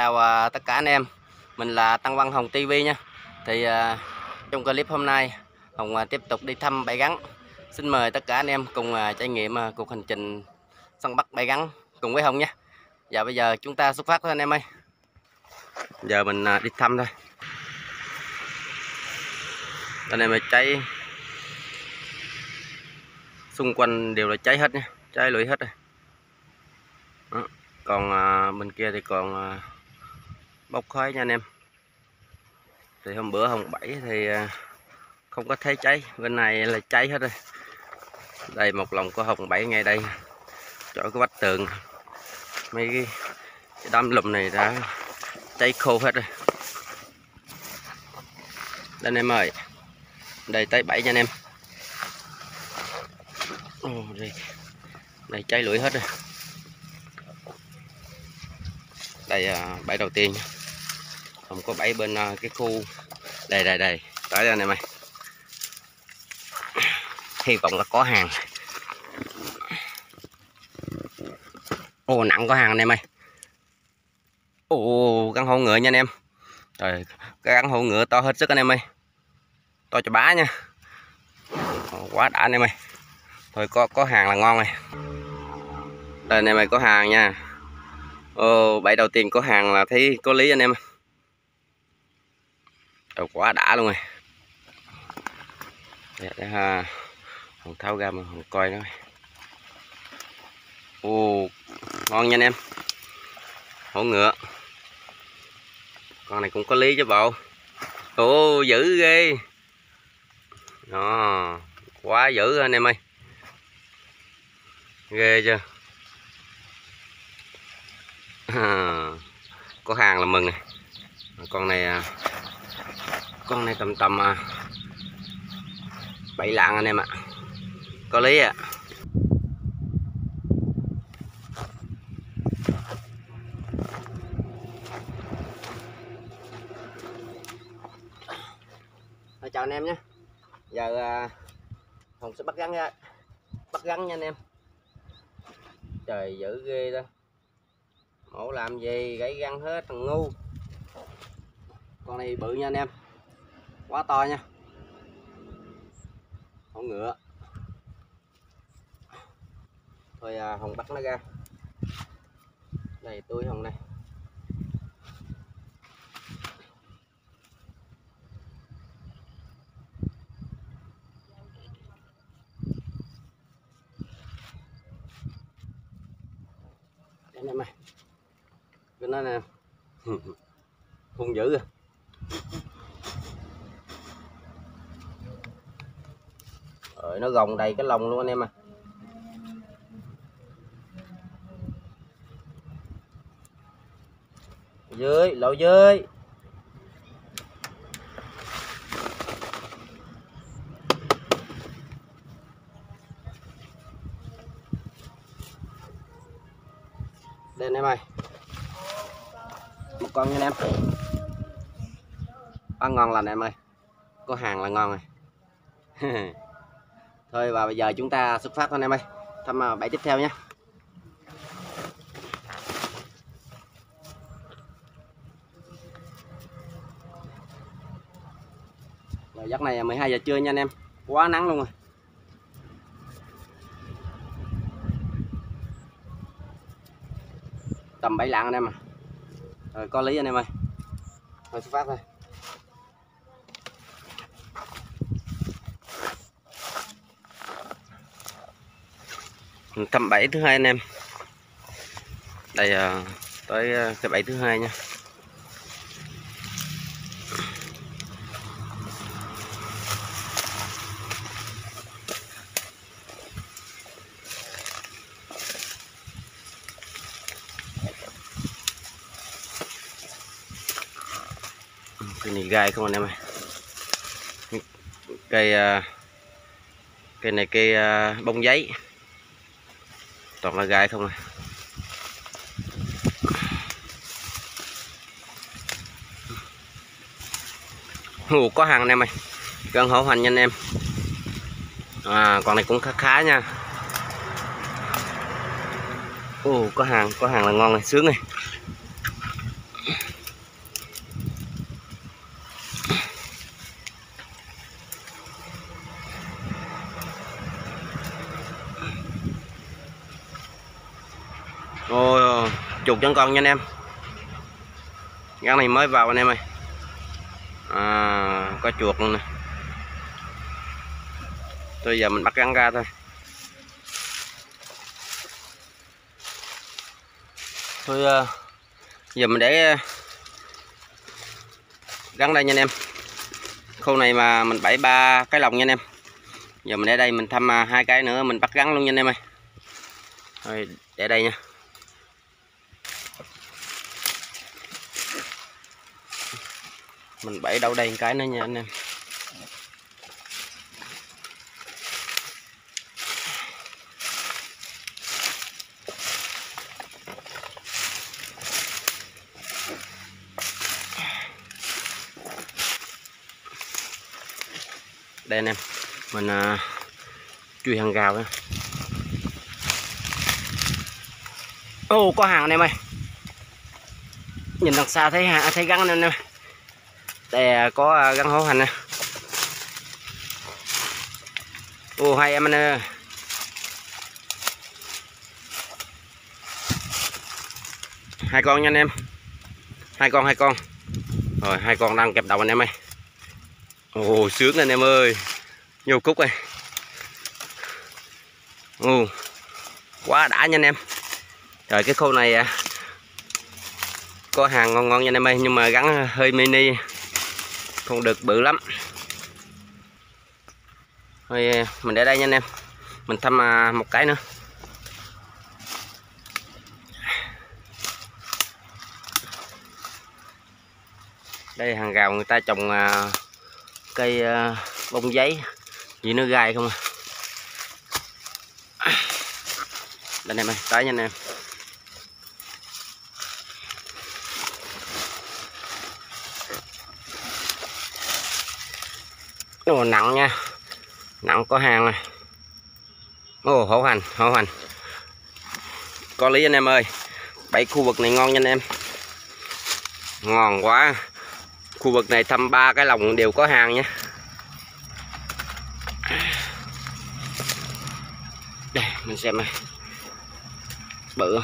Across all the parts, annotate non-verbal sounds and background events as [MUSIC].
Chào à, tất cả anh em. Mình là Tăng Văn Hồng TV nha. Thì à, trong clip hôm nay Hồng à, tiếp tục đi thăm bãi gắn. Xin mời tất cả anh em cùng à, trải nghiệm à, cuộc hành trình săn bắt bãi gắn cùng với Hồng nha. Và bây giờ chúng ta xuất phát thôi anh em ơi. Giờ mình à, đi thăm thôi. Anh em ơi cháy xung quanh đều là cháy hết nha, cháy lụi hết rồi. Đó còn à, bên kia thì còn à, bốc khói nha anh em. Thì hôm bữa hôm bảy thì à, không có thấy cháy. Bên này là cháy hết rồi. Đây một lòng có hồng bảy ngay đây. Chỗ cái vách tường. Mấy cái, cái đám lùm này đã cháy khô hết rồi. Đây anh em ơi. Đây tới bảy nha anh em. Đây, đây cháy lưỡi hết rồi. Đây à, bãi đầu tiên không có bẫy bên ờ, cái khu. Đây đây đây. Tới đây này mày. Hy vọng là có hàng. Ô nặng có hàng anh em ơi ô căn hộ ngựa nha anh em. Rồi cái căn hộ ngựa to hết sức anh em ơi. To cho bá nha. Quá đã anh em ơi. Thôi, có có hàng là ngon rồi. Đây anh em ơi, có hàng nha. Ô bảy đầu tiên có hàng là thấy có lý anh em Ồ, quá đã luôn rồi. Để, để ha hồng tháo ra mà hồng coi nó. Ồ ngon nha anh em. Hổ ngựa. Con này cũng có lý chứ bộ. Ồ dữ ghê. Đó quá dữ anh em ơi. Ghê chưa? [LAUGHS] Có hàng là mừng này. Con này à, con này tầm tầm à, bảy lạng anh em ạ. Có lý ạ. À. chào anh em nhé. Giờ à, hồng sẽ bắt gắn ra bắt gắn nha anh em. Trời dữ ghê đó mổ làm gì gãy găng hết thằng ngu. Con này bự nha anh em quá to nha. Con ngựa. Thôi à, hồng bắt nó ra. Đây tôi hồng này. Anh em ơi cái nó nè. [LAUGHS] Hung dữ rồi. Rồi nó gồng đầy cái lồng luôn anh em à dưới lộ dưới. Đây anh em ơi. Một con nha anh em. Ăn ngon lành em ơi. Có hàng là ngon rồi. [LAUGHS] thôi và bây giờ chúng ta xuất phát thôi anh em ơi. Thăm à, bãi tiếp theo nhé. Rồi giấc này 12 giờ trưa nha anh em. Quá nắng luôn rồi. Tầm 7 lạng anh em à rồi có lý anh em ơi. Rồi xuất phát thôi. Thăm bẫy thứ hai anh em. Đây à, tới à, cái bẫy thứ hai nha cái này gai không anh em ơi? Cây à, cây này cây à, bông giấy toàn là gai không này, ngủ có hàng anh em ơi. Gần hổ hành nha anh em. À con này cũng khá khá nha. Ồ có hàng có hàng là ngon này. Sướng này ồ chuột chân con nha anh em. Gắn này mới vào anh em ơi. À, có chuột luôn nè. Thôi giờ mình bắt gắn ra thôi. Thôi à, giờ mình để à, gắn đây nha anh em. Khâu này mà mình bảy ba cái lồng nha anh em. Giờ mình để đây mình thăm à, hai cái nữa mình bắt gắn luôn nha anh em ơi. Thôi để đây nha. Mình bẫy đâu đây một cái nữa nha anh em. Đây anh em mình uh, hàng gào nha. Ô oh, có hàng anh em ơi. Nhìn đằng xa thấy hàng à, thấy gắn anh em đây à, có à, gắn hố hành nè. Ô hai em anh ơi. Hai con nha anh em. Hai con hai con. Rồi, hai con đang kẹp đầu anh em ơi. Ồ sướng anh em ơi. Nhiều cúc này. Ồ quá đã nha anh em. Rồi cái khâu này à, có hàng ngon ngon nha anh em ơi, nhưng mà gắn hơi mini con được bự lắm. Thôi ờ, mình để đây nha anh em. Mình thăm à, một cái nữa. Đây, hàng rào người ta trồng à, cây à, bông giấy. Gì nó gai không à. Đây em ơi tới nha anh em. Ồ, nặng nha. Nặng có hàng này ồ hổ hành hổ hành có lý anh em ơi. Bảy khu vực này ngon nha anh em. Ngon quá. Khu vực này thăm ba cái lồng đều có hàng nha. Đây mình xem này. Bự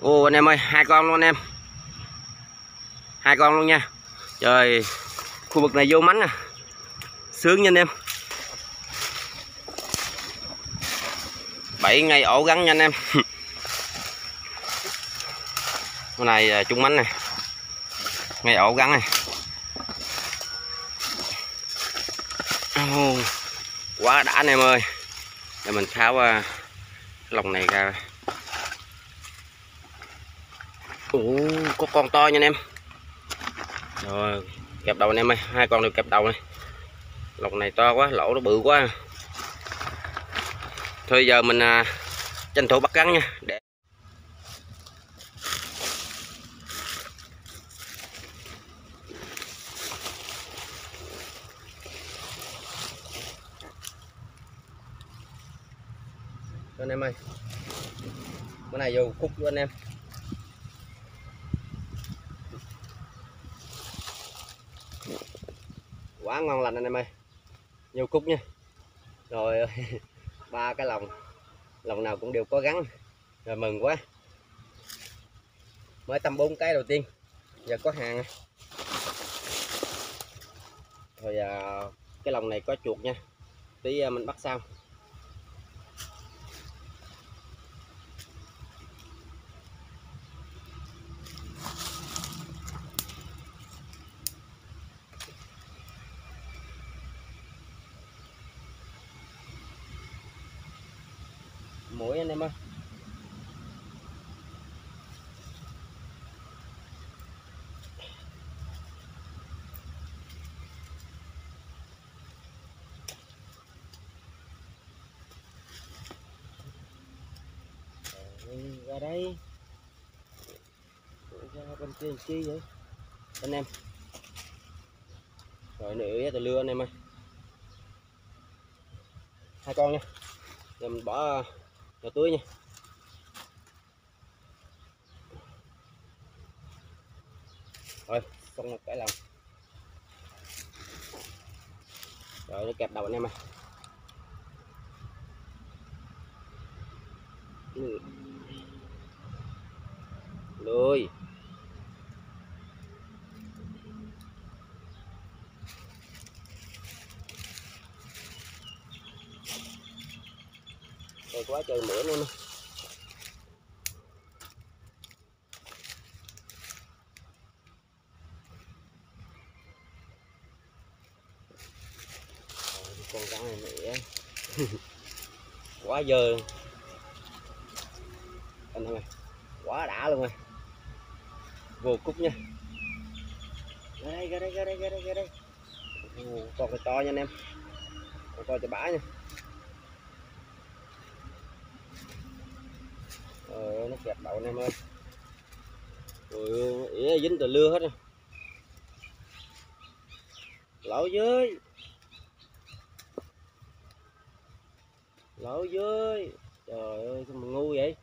ô anh em ơi hai con luôn anh em. Hai con luôn nha. Trời khu vực này vô mánh à sướng nha anh em. Bảy ngày ổ gắn nha anh em. [LAUGHS] Con này à, trung mánh này. Ngày ổ gắn này. Oh, quá đã anh em ơi. Để mình tháo à, cái lồng này ra. Ồ, có con to nha anh em. Rồi kẹp đầu anh em ơi. Hai con đều kẹp đầu này lọc này to quá lỗ nó bự quá. Thôi giờ mình à, tranh thủ bắt cắn nha để anh em ơi. Cái này vô khúc luôn anh em. Quá ngon lành anh em ơi nhiều cúc nha. Rồi [LAUGHS] ba cái lòng. Lòng nào cũng đều có gắn. Rồi mừng quá. Mới tầm bốn cái đầu tiên. Giờ có hàng. Rồi à, cái lòng này có chuột nha. Tí à, mình bắt sau. cái chi vậy? Anh em. Rồi nữa tôi lưa anh em ơi. Hai con nha. Rồi mình bỏ vào túi nha. Rồi, xong một cái lòng. Rồi nó kẹp đầu anh em ơi. Lười. Quá trời mửa luôn con rắn này mẹ. [LAUGHS] Quá dơ. Anh em ơi, quá đã luôn rồi. Vô cúc nha. Ra đây ra đây ra đây ra đây ra đây. Còn con cái to nha anh em. Con to cho bả nha. Ờ, đậu kẹt anh em ơi rồi ỉa dính từ lưa hết rồi. Lão dưới lão dưới trời ơi sao mà ngu vậy?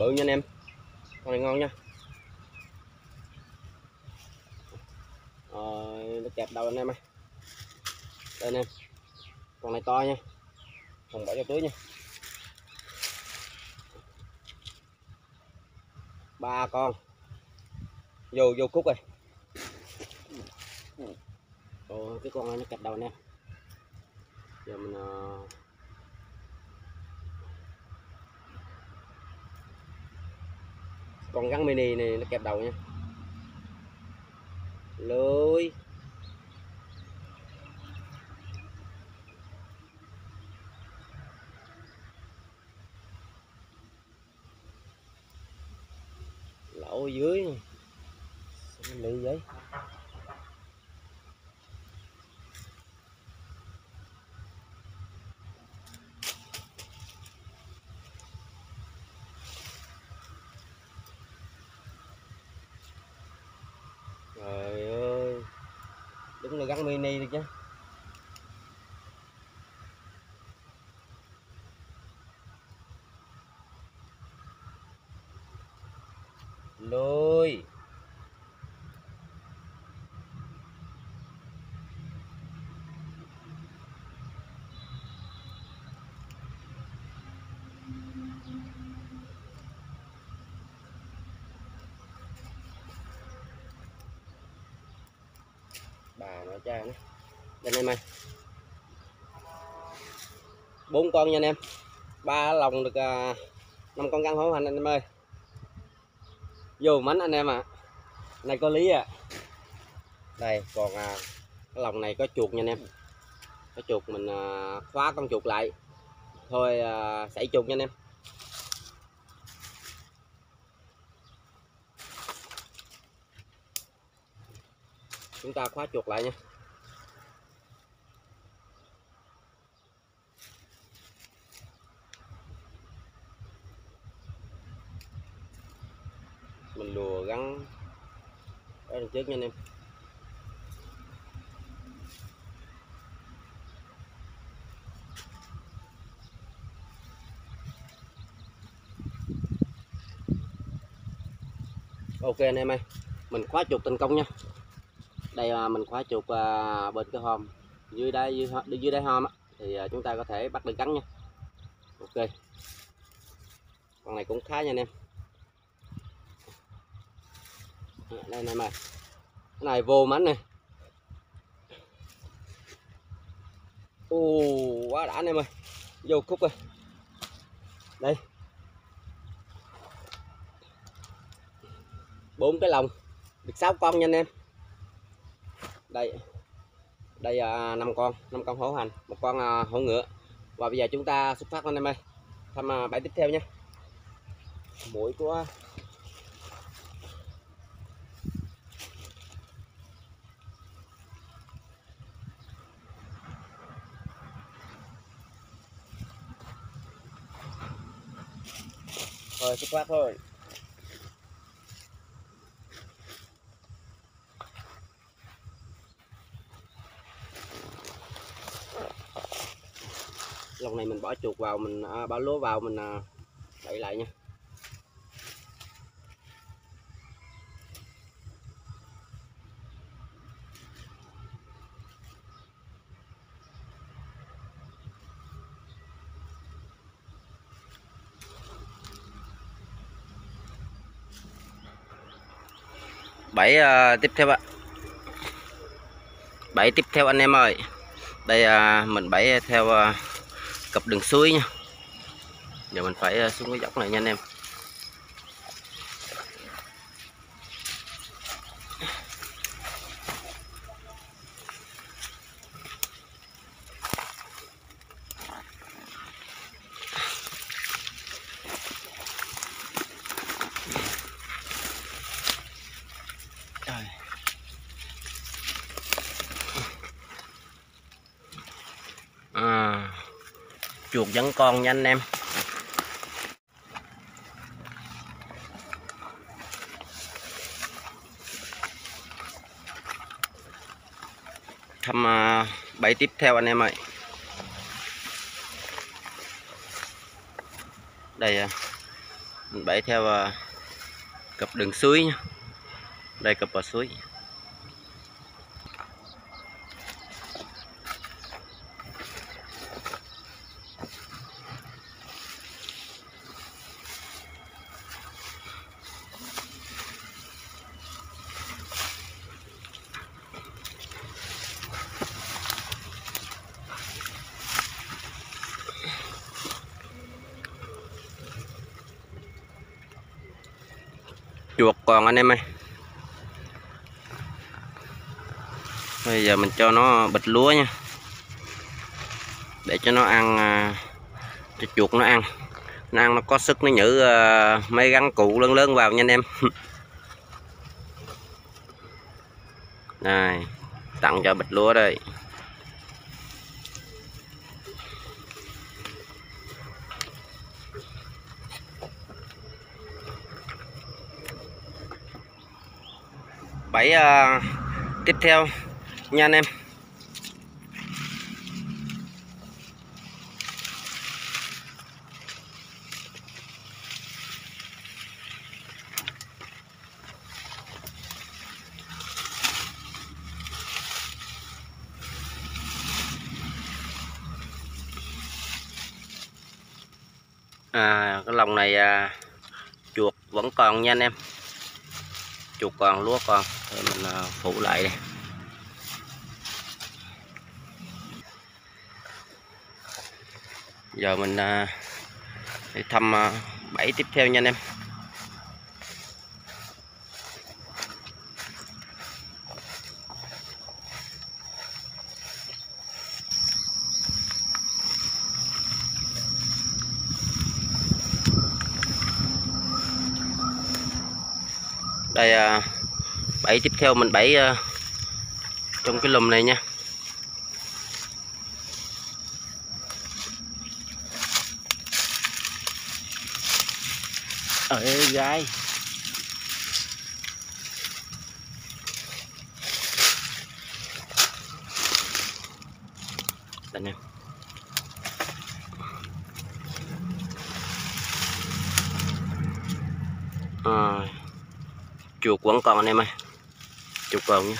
Bự nha anh em. Con này ngon nha. Rồi nó kẹp đầu anh em ơi. Đây anh em. Con này to nha. Không bỏ cho túi nha. Ba con. Vô vô cúc rồi. Ồ, cái con này nó kẹp đầu anh em. Giờ mình uh, con gắn mini này nó kẹp đầu nha. Lưới lỗ dưới. Này. lì vậy trời ơi đúng là gắn mini được chứ lôi bà nó cha nó đây anh em ơi bốn con nha anh em. Ba lòng được à, năm con găng hổ hành anh em ơi. Vô mánh anh em ạ. À. này có lý à đây còn à, cái lòng này có chuột nha anh em. Có chuột mình à, khóa con chuột lại. Thôi à, xảy chuột nha anh em. Chúng ta khóa chuột lại nha mình lùa gắn ở đằng trước nha anh em. Ok anh em ơi mình khóa chuột thành công nha. Đây là mình khóa chuột à, bên cái hòm dưới đây dưới, dưới đáy hòm á, thì à, chúng ta có thể bắt được cắn nha. Ok. Con này cũng khá nha anh em. Đây anh em ơi cái này vô mánh này ô quá đã anh em ơi. Vô khúc rồi. Đây. Bốn cái lồng. Được sáu con nha anh em. Đây. Đây à, năm con. Năm con hổ hành. Một con à, hổ ngựa. Và bây giờ chúng ta xuất phát anh em ơi. Thăm à, bãi tiếp theo nhé, mũi của rồi phát thôi. Lòng này mình bỏ chuột vào mình à, bỏ lúa vào mình à, đẩy lại nha. Bảy uh, tiếp theo ạ. Bảy tiếp theo anh em ơi. Đây uh, mình bảy theo uh, cặp đường suối nha. Giờ mình phải uh, xuống cái dốc này nha anh em. À, chuột vẫn còn nha anh em. Thăm à, bẫy tiếp theo anh em ơi. Đây à, mình bẫy theo à, cặp đường suối nha. Đây cặp bờ suối chuột còn anh em ơi. Bây giờ mình cho nó bịch lúa nha. Để cho nó ăn à, cho chuột nó ăn. Nó ăn nó có sức nó nhử uh, mấy gắn cụ lớn lớn vào nha anh em. [LAUGHS] Này tặng cho bịch lúa đây. Bảy uh, à, tiếp theo. Nha anh em. À, cái lồng này à, chuột vẫn còn nha anh em. Chuột còn lúa còn. Rồi mình phủ phụ lại đây. Giờ mình ờ, đi thăm ờ, bẫy tiếp theo nha anh em. Đây à, bẫy tiếp theo mình bẫy ờ, trong cái lùm này nha. Ơi gái anh em à, chuột vẫn còn anh em ơi chục vòng nha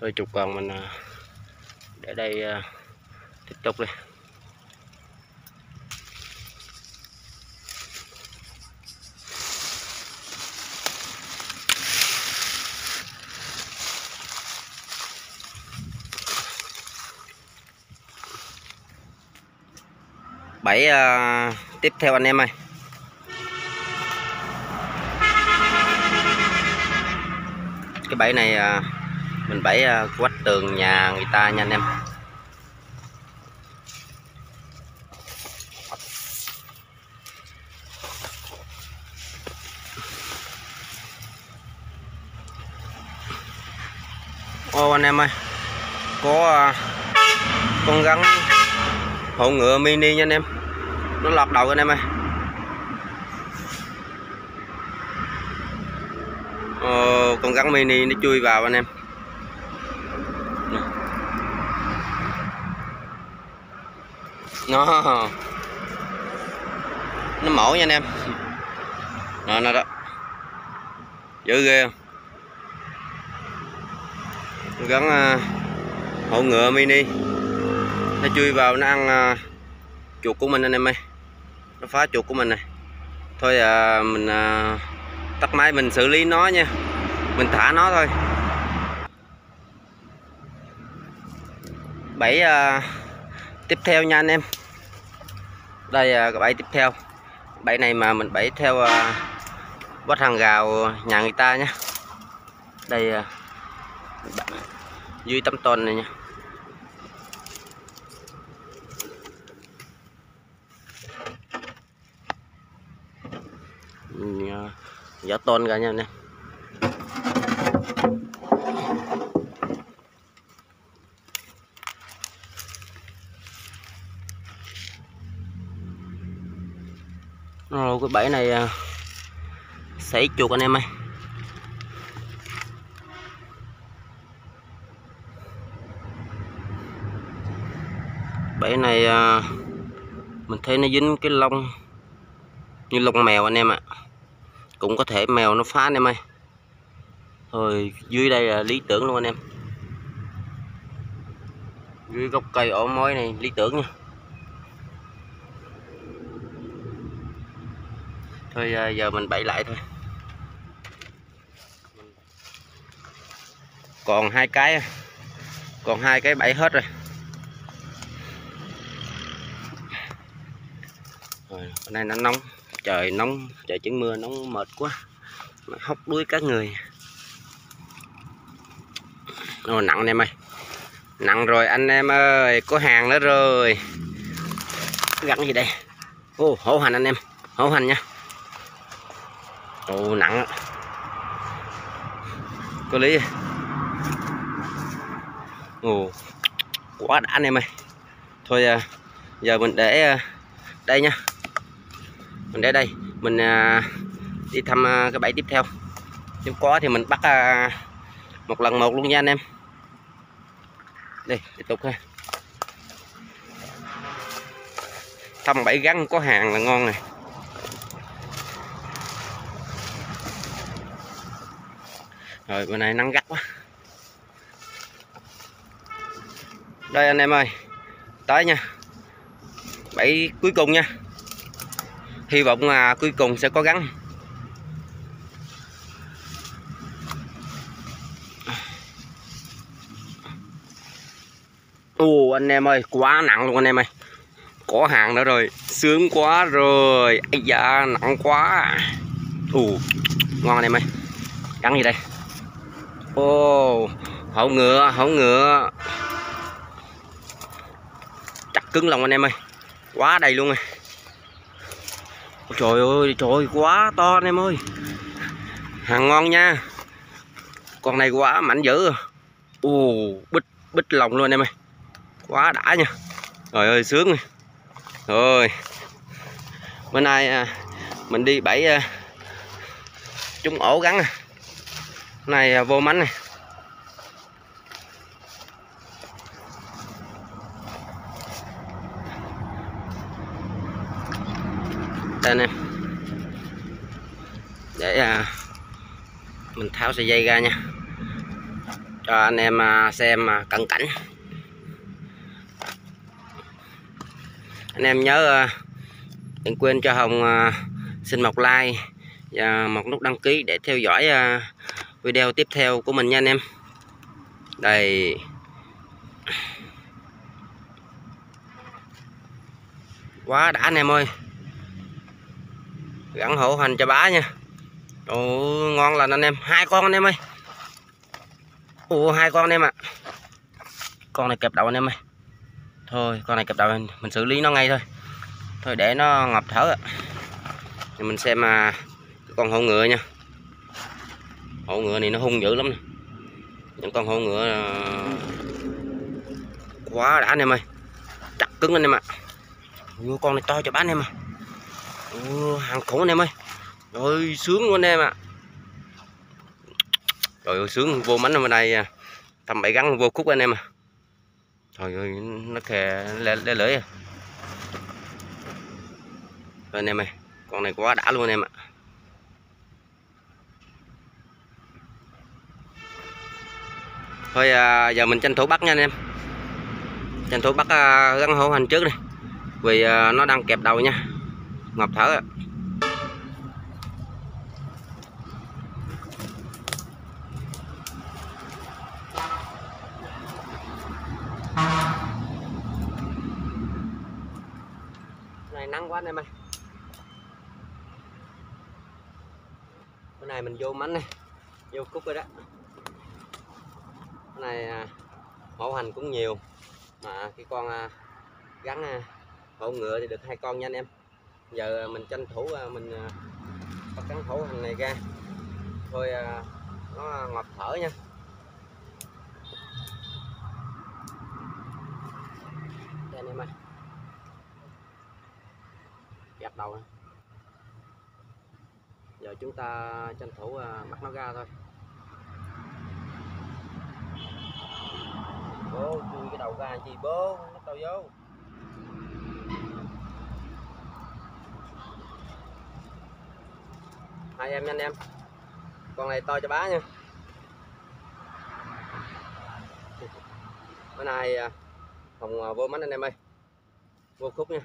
thôi chục vòng mình à, để đây à, tiếp tục đi. Bảy uh, tiếp theo anh em ơi. Bẫy này à, mình bẫy à, quách tường nhà người ta nha anh em. Ô, anh em ơi, có à, con rắn hộ ngựa mini nha anh em. Nó lọt đầu anh em ơi Ồ, con rắn mini nó chui vào anh em. Nó nó mổ nha anh em. Nó nó đó. Dữ ghê không? Gắn uh, ngựa mini. Nó chui vào nó ăn uh, chuột của mình anh em ơi. Nó phá chuột của mình này thôi à, mình à, tắt máy mình xử lý nó nha mình thả nó thôi. Bẫy à, tiếp theo nha anh em. Đây à, bẫy tiếp theo. Bẫy này mà mình bẫy theo à, bắt hàng gào nhà người ta nhé đây à, dưới tấm tôn này nha ừ, à, gió tôn cả nha anh em. Rồi cái bẫy này à, sấy chuột anh em ơi. Bẫy này à, mình thấy nó dính cái lông như lông mèo anh em ạ. Cũng có thể mèo nó phá anh em ơi. Rồi dưới đây là lý tưởng luôn anh em. Dưới gốc cây ổ mối này lý tưởng nha. Thôi à, giờ mình bẫy lại thôi. Còn hai cái à. còn hai cái bẫy hết rồi. Rồi hôm nay nó nóng trời nóng trời chứng mưa nóng mệt quá. Nó hóc đuối các người. Ồ, nặng anh em ơi. Nặng rồi anh em ơi có hàng nữa rồi. Gắn gì đây? Ô hổ hành anh em hổ hành nha ồ, nặng. Có lý. Ồ, quá đã anh em ơi. Thôi à, giờ mình để à, đây nha. Mình để đây. Mình à, đi thăm cái bẫy tiếp theo. Nếu có thì mình bắt một lần một luôn nha anh em. Đây, tiếp tục ha. Thăm bẫy gắn có hàng là ngon này. Rồi, bữa nay nắng gắt quá. Đây, anh em ơi. Tới nha. Bẫy cuối cùng nha. Hy vọng là cuối cùng sẽ có gắn. Ồ, anh em ơi, quá nặng luôn anh em ơi. Có hàng nữa rồi. Sướng quá rồi. Ây da, nặng quá. Ồ ngon anh em ơi. Gắn gì đây? Ô hậu ngựa hậu ngựa. Chắc cứng lòng anh em ơi. Quá đầy luôn rồi. Trời ơi trời ơi, quá to anh em ơi. Hàng ngon nha. Con này quá mạnh dữ ồ bích bích lòng luôn anh em ơi. Quá đã nha. Trời ơi, sướng rồi. Bữa nay à, mình đi bảy à, trúng ổ gắn à này à, vô mánh này. Đây anh em để à, mình tháo sợi dây ra nha. Cho anh em à, xem à, cận cảnh. Anh em nhớ à, đừng quên cho Hồng à, xin một like và một nút đăng ký để theo dõi à, video tiếp theo của mình nha anh em. Đây. Quá đã anh em ơi. Gắn hổ hành cho bá nha. Ồ, ngon lành anh em. Hai con anh em ơi. Ồ, hai con anh em ạ. À. con này kẹp đầu anh em ơi. Thôi con này kẹp đầu mình xử lý nó ngay thôi. Thôi để nó ngập thở thì mình xem mà con hổ ngựa nha hổ ngựa này nó hung dữ lắm nè. Những con hổ ngựa à, quá đã anh em ơi. Chặt cứng anh em ạ. Ui, con này to cho bán em à hàng khủng anh em ơi. Rồi sướng luôn anh em ạ. Rồi ơi sướng. Vô mánh ở đây à, tầm bảy gắn vô khúc anh em à trời ơi nó khè lê, lê lưỡi à. Rồi anh em ơi con này quá đã luôn anh em ạ. Thôi à, giờ mình tranh thủ bắt nha anh em. Tranh thủ bắt à, gắn hổ hành trước đi. Vì à, nó đang kẹp đầu nha. Ngọc thở à. này nắng quá anh em ơi. Bữa này mình vô mánh này. Vô cúc rồi đó này mẫu à, hành cũng nhiều. Mà cái con à, gắn à, mẫu ngựa thì được hai con nha anh em. Giờ mình tranh thủ mình bắt cắn thủ hành này ra. Thôi nó ngọt thở nha. Đây anh em ơi. Gạt đầu nè giờ chúng ta tranh thủ bắt nó ra thôi. Bố chui cái đầu ra chi bố? Nó tao vô hai em nhanh em. Con này to cho bá nha. Bữa nay à, phòng à, vô mánh anh em ơi. Vô khúc nha.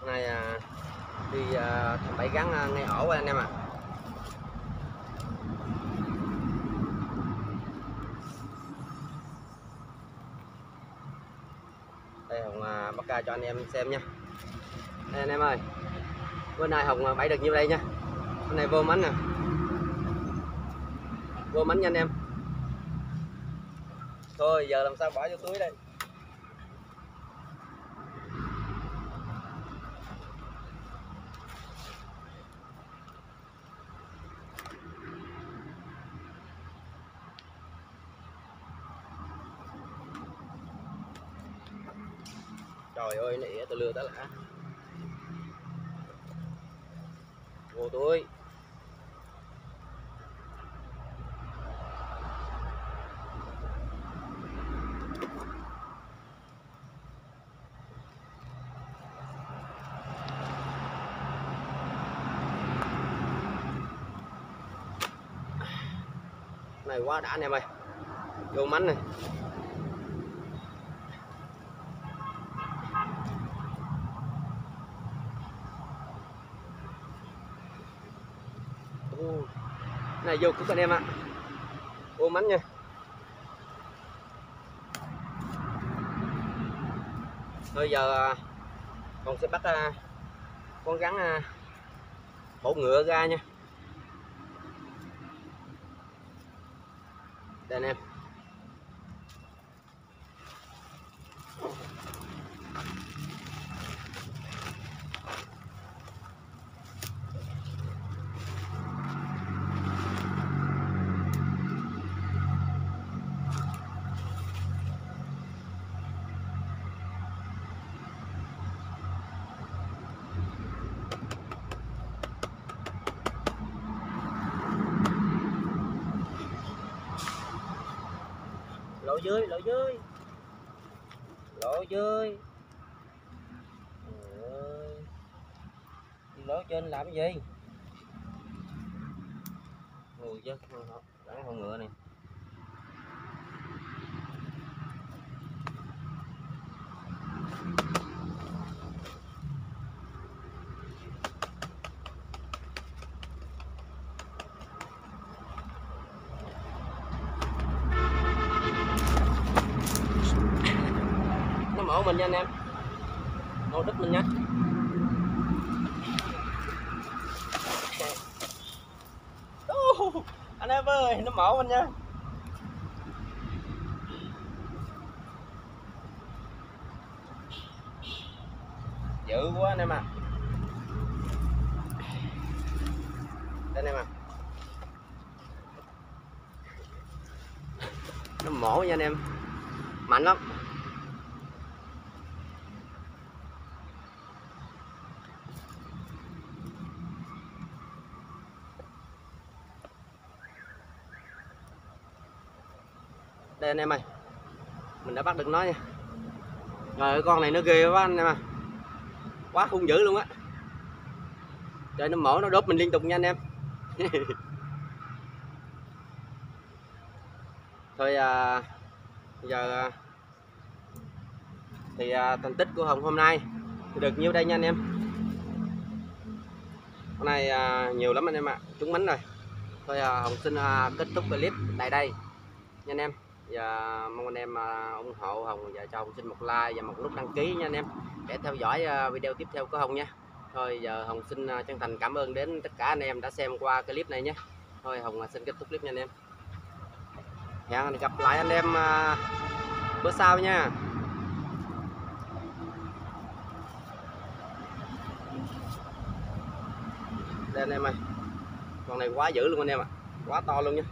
Hôm nay à, đi thằng bảy gắn ngay ổ anh em à đây, hồng à, bắt ca cho anh em xem nha. Đây, anh em ơi. Bữa nay hồng à, bẫy được nhiêu đây nha. Hôm nay vô mánh nè. Vô mánh nha anh em. Thôi, giờ làm sao bỏ vô túi đây trời ơi nãy tôi lừa ta lạ vô tôi. này, quá đã anh em ơi. Vô mánh này Ồ, này vô cúc anh em ạ. Ôm mánh nha. Bây giờ à, con sẽ bắt à, con rắn à, hổ ngựa ra nha đây anh em lỗ dưới lỗ dưới lỗ dưới lỗ trên làm cái gì? Ngồi chứ không ngựa này nó mổ mình nha anh em mổ đứt mình nha Ô, anh em luôn nhá dữ quá anh em à đây anh em à nó mổ nha anh em. Mạnh lắm. Anh em ơi. Mình đã bắt được nó nha. Rồi con này nó ghê quá anh em à quá hung dữ luôn á. Trời nó mổ nó đốt mình liên tục nha anh em. [LAUGHS] Thôi à, giờ à, thì à, thành tích của hồng hôm nay thì được nhiêu đây nha anh em? Hôm nay à, nhiều lắm anh em ạ. Trúng bánh rồi. Thôi à, hồng xin à, kết thúc clip tại đây nha anh em và mong anh em à, ủng hộ hồng và cho hồng xin một like và một nút đăng ký nha anh em, để theo dõi à, video tiếp theo của hồng nha. Thôi, giờ hồng xin à, chân thành cảm ơn đến tất cả anh em đã xem qua clip này nhé thôi, hồng xin kết thúc clip nha anh em. Dạ, Hẹn gặp lại anh em bữa sau nha. Đây anh em ơi, con này quá dữ luôn anh em ạ, quá to luôn nha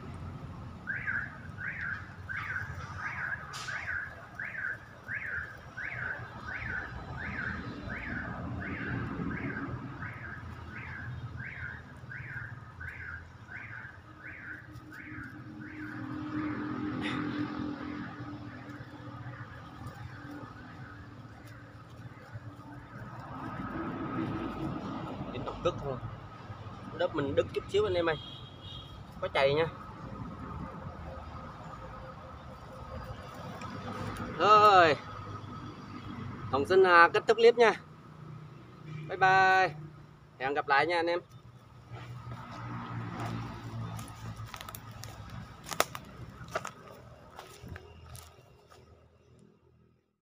dính độc cức không đất mình đứt chút xíu anh em ơi có chày nha rồi Hồng xin kết à, thúc clip nha. Bye bye. Hẹn gặp lại nha anh em.